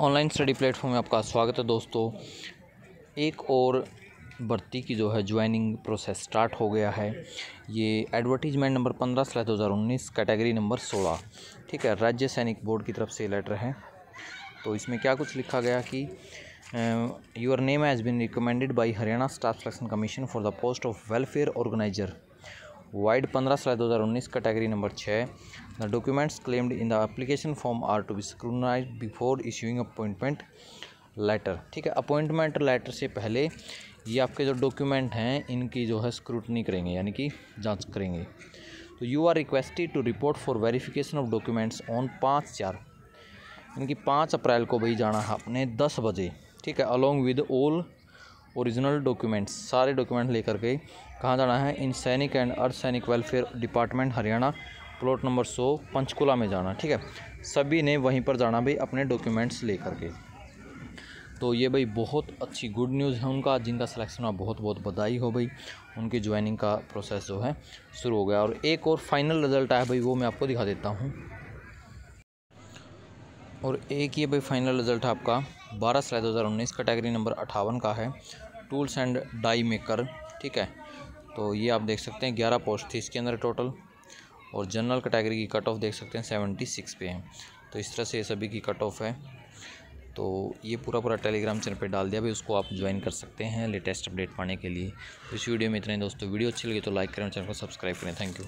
Online study platform में आपका स्वागत है दोस्तों। एक और भर्ती की जो है ज्वाइनिंग प्रोसेस स्टार्ट हो गया है। ये एडवर्टीजमेंट नंबर पंद्रह सलाह दो हज़ार उन्नीस, कैटेगरी नंबर सोलह। ठीक है, राज्य सैनिक बोर्ड की तरफ़ से लेटर है। तो इसमें क्या कुछ लिखा गया कि your name has been recommended by Haryana staff selection commission for the post of welfare organiser vide पंद्रह सलाह दो हज़ार उन्नीस कैटेगरी नंबर छः। The documents claimed in the application form are to be scrutinise before issuing appointment letter ठीक है appointment letter से पहले ये आपके जो डॉक्यूमेंट हैं, इनकी जो है स्क्रूटनी करेंगे, यानी कि जाँच करेंगे। तो you are requested to report for verification of documents on पाँच चार इनकी पाँच अप्रैल को भाई जाना है अपने दस बजे। ठीक है along with all original documents, सारे डॉक्यूमेंट लेकर के कहाँ जाना है? इन सैनिक एंड अर्ध सैनिक welfare department, Haryana. Plot number सौ, पंचकुला में जाना, ठीक है? सभी ने वहीं पर जाना भाई, अपने डॉक्यूमेंट्स लेकर के। तो ये भाई बहुत अच्छी गुड न्यूज़ है उनका, जिनका सिलेक्शन हुआ बहुत बहुत बधाई हो भाई। उनकी ज्वाइनिंग का प्रोसेस जो है, शुरू हो गया। और एक और फाइनल रिज़ल्ट आया भाई, वो मैं आपको दिखा देता हूँ। और एक ये भाई फाइनल रिज़ल्ट है आपका, बारह सिलाई दो हज़ार उन्नीस कैटेगरी नंबर अठावन का है। टूल्स एंड डाई मेकर, ठीक है? तो ये आप देख सकते हैं, ग्यारह पोस्ट थी इसके अंदर टोटल। और जनरल कैटेगरी की कट ऑफ़ देख सकते हैं, सेवेंटी सिक्स पे है। तो इस तरह से ये सभी की कट ऑफ़ है। तो ये पूरा पूरा टेलीग्राम चैनल पे डाल दिया भाई उसको आप ज्वाइन कर सकते हैं लेटेस्ट अपडेट पाने के लिए। तो इस वीडियो में इतने दोस्तों, वीडियो अच्छी लगी तो लाइक करें चैनल को सब्सक्राइब करें। Thank you.